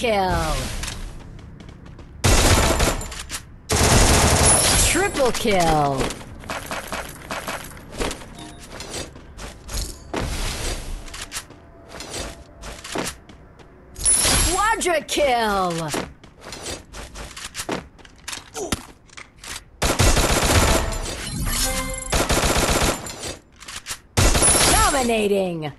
Kill. Triple kill. Quadra kill. Dominating.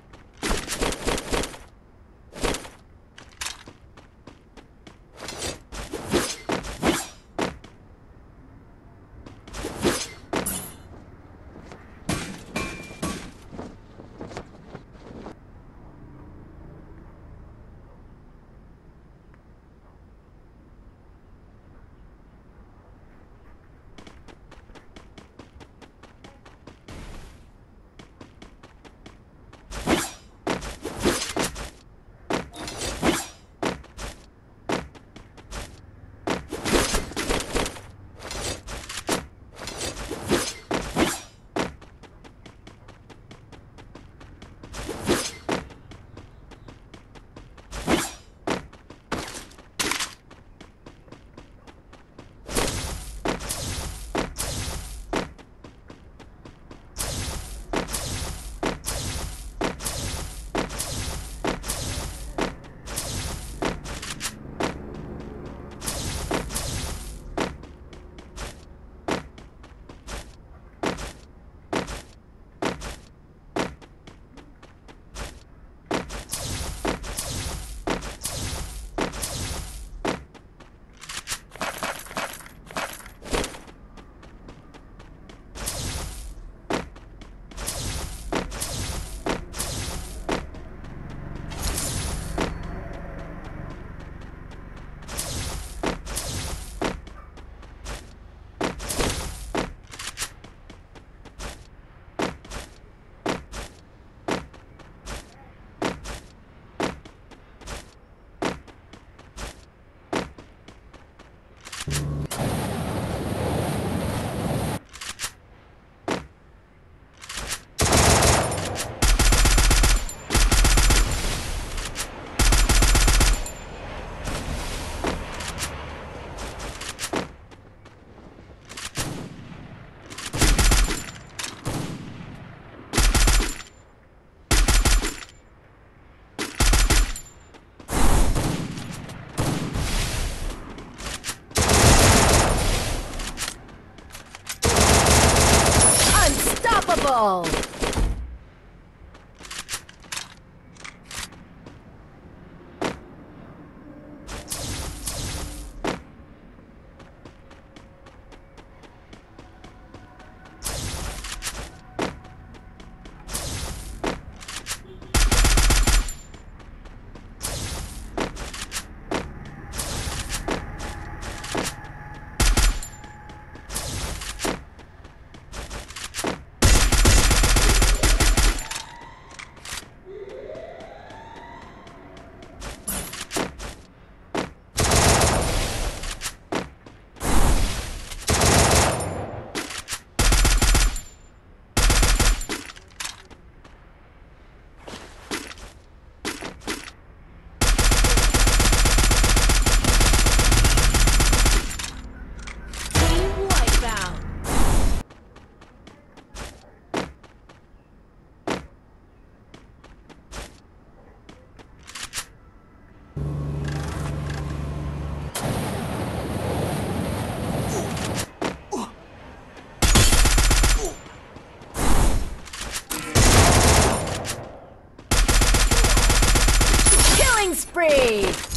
spree!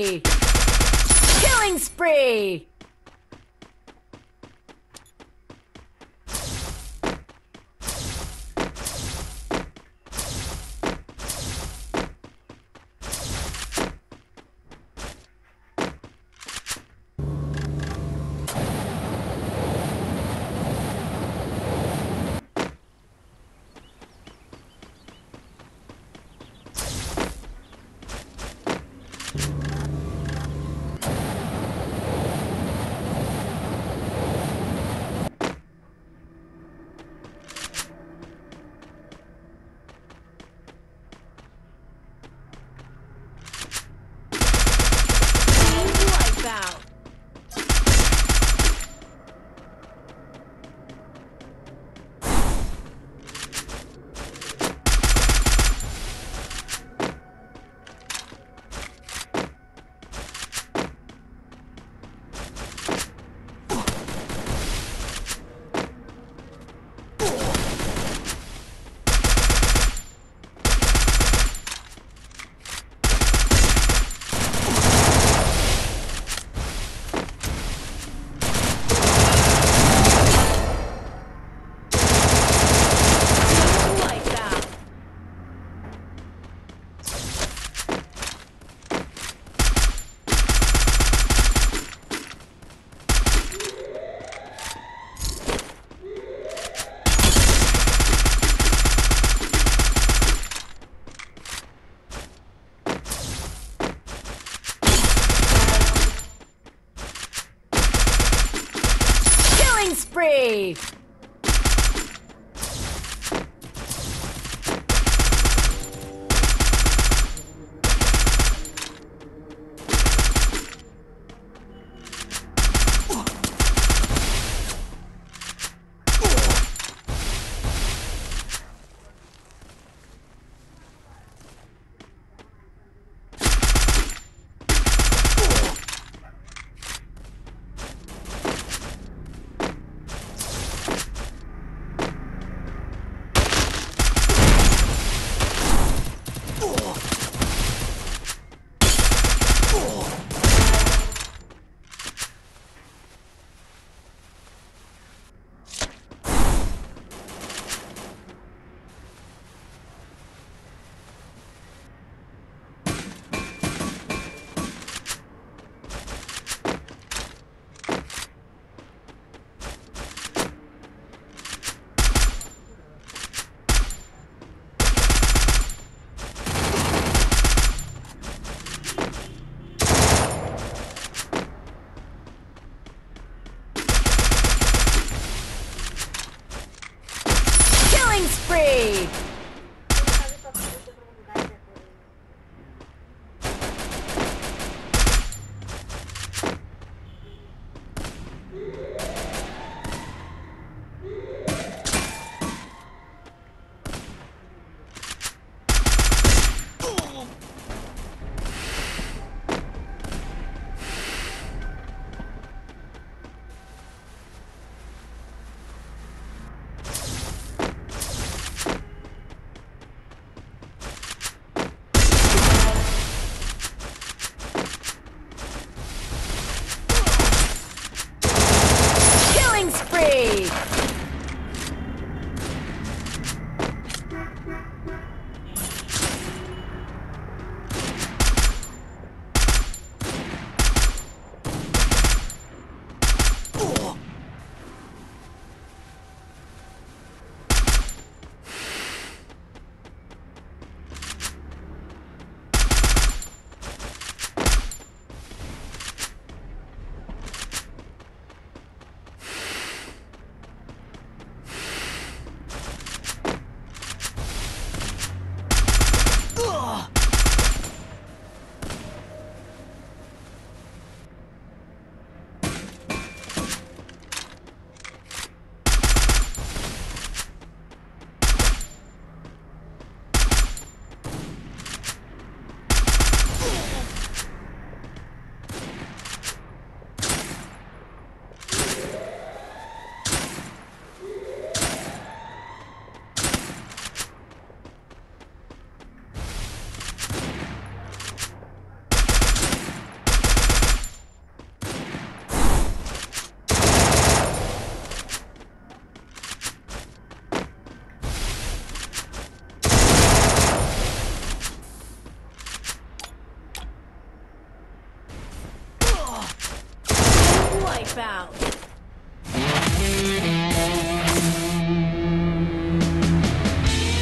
Killing spree! Killing spree!